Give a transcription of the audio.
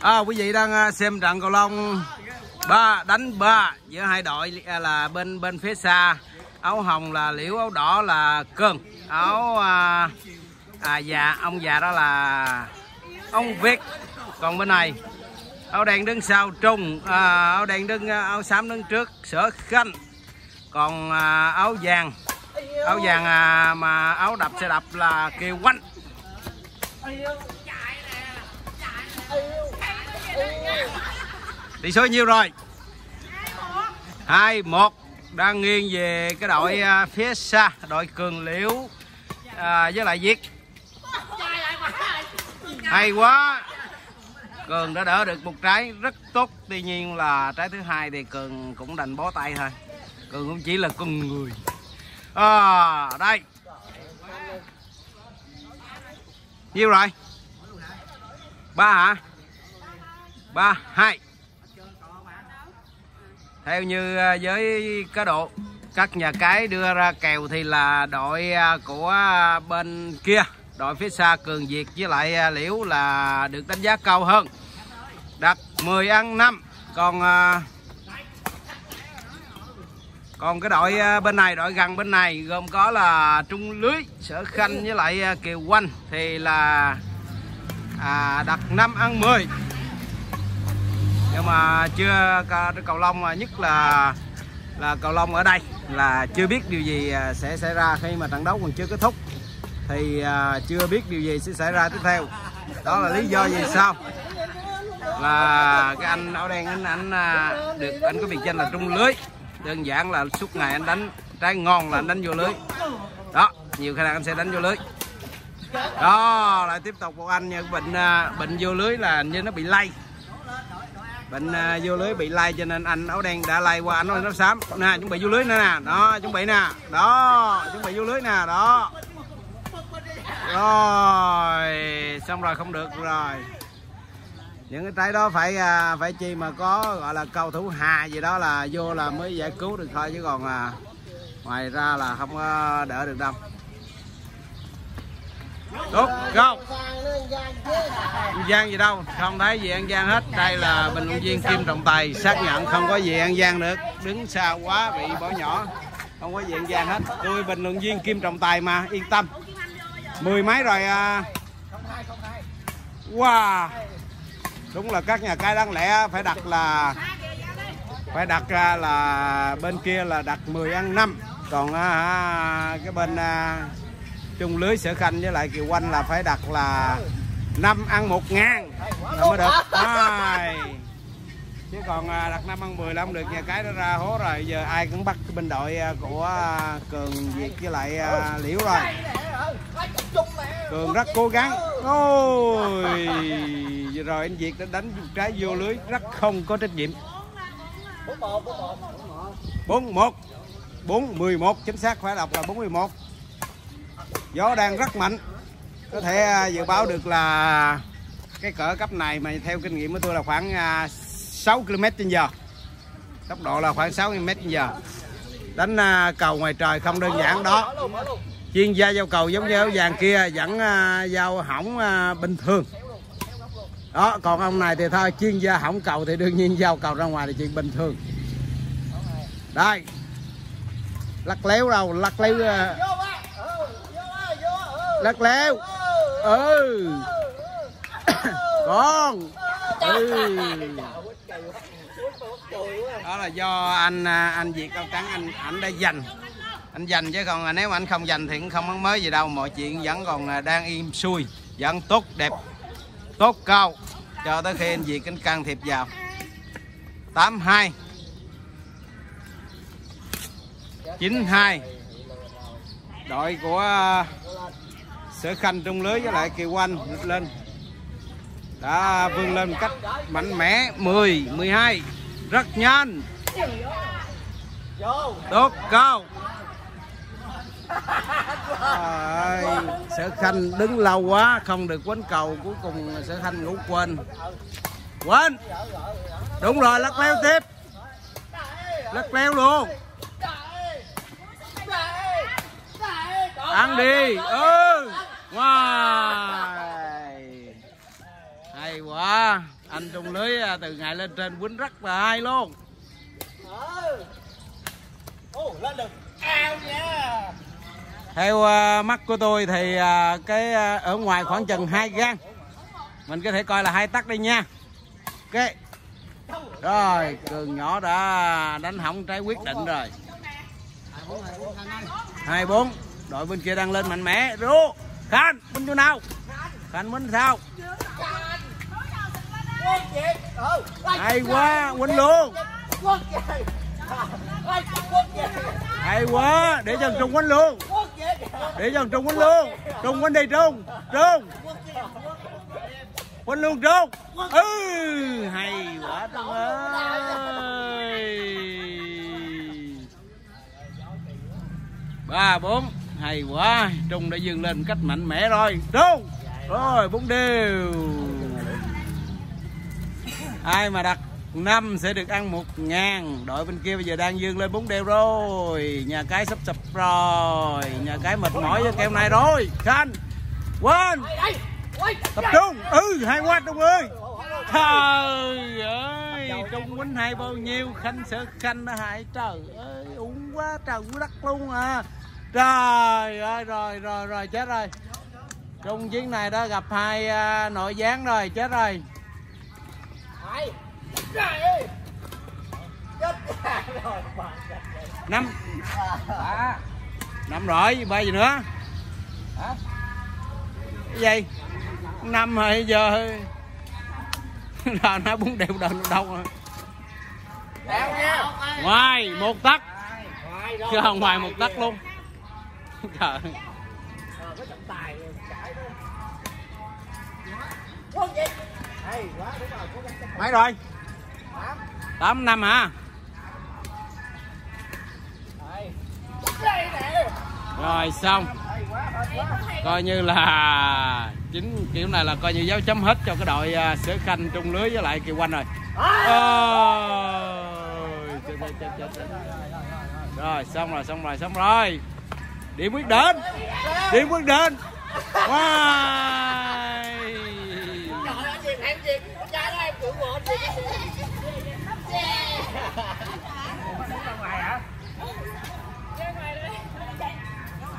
À, quý vị đang à, xem trận cầu lông ba đánh ba giữa hai đội à, là bên bên phía xa. Áo hồng là liễu áo đỏ là cơn. Áo à, à già ông già đó là ông việt. Còn bên này áo đen đứng sau trung à, áo đen đứng à, áo xám đứng trước sở khanh. Còn à, áo vàng áo vàng à, mà áo đập sẽ đập là kiều quanh tỷ số nhiêu rồi? Hai một. Đang nghiêng về cái đội uh, phía xa đội cường liễu. Uh, với lại viết. Hay quá. Cường đã đỡ được một trái rất tốt. Tuy nhiên là trái thứ hai thì cường cũng đành bó tay thôi. Cường cũng chỉ là con người. À, đây. Nhiêu rồi? Ba hả? Ba, hai. Theo như ờ, với cá độ, các nhà cái đưa ra kèo thì là đội ờ, của ờ, bên kia, đội phía xa cường việt với lại liễu là được đánh giá cao hơn. Đặt 10 ăn 5 còn còn cái đội à, bên này đội gần bên này gồm có là trung lưới sở khanh với lại à, kiều quanh thì là à, đặt 5 ăn 10 nhưng mà chưa cầu lông mà nhất là là cầu lông ở đây là chưa biết điều gì à, sẽ xảy ra khi mà trận đấu còn chưa kết thúc. Thì à, chưa biết điều gì sẽ xảy ra tiếp theo. Đó là lý do vì sao là cái anh áo đen anh anh được anh có biệt danh là trung lưới đơn giản là suốt ngày anh đánh trái ngon là anh đánh vô lưới. Đó, nhiều khả năng anh sẽ đánh vô lưới. Đó, lại tiếp tục một anh nha, bệnh à, bệnh vô lưới là như nó bị lay. Bệnh à, vô lưới bị lay cho nên anh áo đen đã lay qua, anh áo xám. Nè, chuẩn bị vô lưới nữa nè. Đó, chuẩn bị nè. Đó, chuẩn bị vô lưới nè, đó. Rồi, xong rồi, không được, rồi những cái trái đó phải à, phải chi mà có gọi là cầu thủ hà gì đó là vô là mới giải cứu được thôi chứ còn là ngoài ra là không có đỡ được đâu. Đúng, không? An Giang gì đâu Không thấy gì An Giang hết. Đây là bình luận viên Kim Trọng Tài Xác nhận không có gì An Giang được. Đứng xa quá bị bỏ nhỏ. Không có gì An Giang hết. Tôi bình luận viên Kim Trọng Tài mà Yên tâm. Mười mấy rồi à. Wow. Đúng là các nhà cái đáng lẽ phải đặt là Phải đặt ra là Bên kia là đặt 10 ăn 5 Còn à, à, cái bên à, chung lưới sở khanh với lại kiều quanh là phải đặt là 5 ăn 1 ngàn. Là mới được. À, chứ còn à, đặt 5 ăn 10 là không được. Nhà cái nó ra hố rồi. Giờ ai cũng bắt bên đội à, của à, cường việt với lại à, liễu rồi. Cường rất cố gắng. Ôi rồi anh việt đã đánh trái vô lưới, rất không có trách nhiệm. Bốn một, bốn mười một, chính xác phải đọc là bốn mươi một. Gió đang rất mạnh. Có thể à, dự báo được là cái cỡ cấp này mà theo kinh nghiệm của tôi là khoảng à, 6 km trên giờ. Tốc độ là khoảng 6 km trên giờ. Đánh à, cầu ngoài trời không đơn giản đó. Chuyên gia giao cầu giống như áo vàng kia vẫn giao hỏng bình thường đó còn ông này thì thôi chuyên gia hỏng cầu thì đương nhiên giao cầu ra ngoài thì chuyện bình thường. Đây. Lắc léo đâu lắc léo lắc leo ừ con ừ đó là do anh à, anh Việt cao trắng anh anh đã dành anh dành chứ còn nếu anh không dành thì cũng không mới gì đâu. Mọi chuyện vẫn còn à, đang im xuôi vẫn tốt đẹp tốt, cao. Cho tới khi anh Việt anh can thiệp vào. 82 92 đội của à, sở khanh trung lưới với lại kiều quanh lên. Đã vươn lên cách mạnh mẽ. 10 12 rất nhanh. Tốt, cao à, sở khanh đứng lâu quá không được quấn cầu cuối cùng sở khanh ngủ quên. Quên! Đúng rồi lắc leo tiếp. Lắc leo luôn. Ăn đi. Ừ. Ngoài. Anh trung lưới à, từ ngày lên trên quýnh rất là hay luôn. Ờ. Ồ, lên được. Ao nha theo uh, mắt của tôi thì uh, cái uh, ở ngoài khoảng chừng hai gan mình có thể coi là hai tắc đi nha. Ok. Rồi cường nhỏ đã đánh hỏng trái quyết định rồi. Hai bốn. Đội bên kia đang lên mạnh mẽ. Rú. Khanh bên chỗ nào? Khanh bên sao? Hay quá quýnh luôn hay quá để cho trung quýnh luôn để cho trung quýnh luôn. Trung quýnh đi trung. Trung. Quốc quýnh luôn trung. Ừ hay quá trung ơi. Ba, bốn, hay quá. Trung đã dừng lên cách mạnh mẽ rồi. Trung. Rồi bốn đều. Ai mà đặt năm sẽ được ăn một ngàn. Đội bên kia bây giờ đang dương lên bốn đều rồi. Nhà cái sắp sập rồi. Nhà cái mệt mỏi với keo này rồi. Khanh quên. Tập trung. Ừ hai quá trung ơi. Trời ơi trung quýnh hay bao nhiêu khanh sợ khanh đã hại. Trời ơi uống quá trời quá đất luôn à. Trời ơi rồi rồi rồi chết rồi. Trung chuyến này đã gặp hai à, nội gián rồi chết rồi Rồi bạn năm. Năm rồi ba gì nữa. Hả? cái gì? Năm rồi giờ rồi nó bốn đều đầu đâu rồi ngoài một tấc. Chứ không ngoài một tấc luôn. Trời. Ờ, mấy rồi Tám năm hả? Rồi xong. Coi như là chính kiểu này là coi như dấu chấm hết cho cái đội à, sở khanh trung lưới với lại kiều quanh rồi. Ôi chết, chết, chết, chết. rồi xong rồi xong rồi xong rồi. Điểm quyết định điểm quyết định wow. Yeah.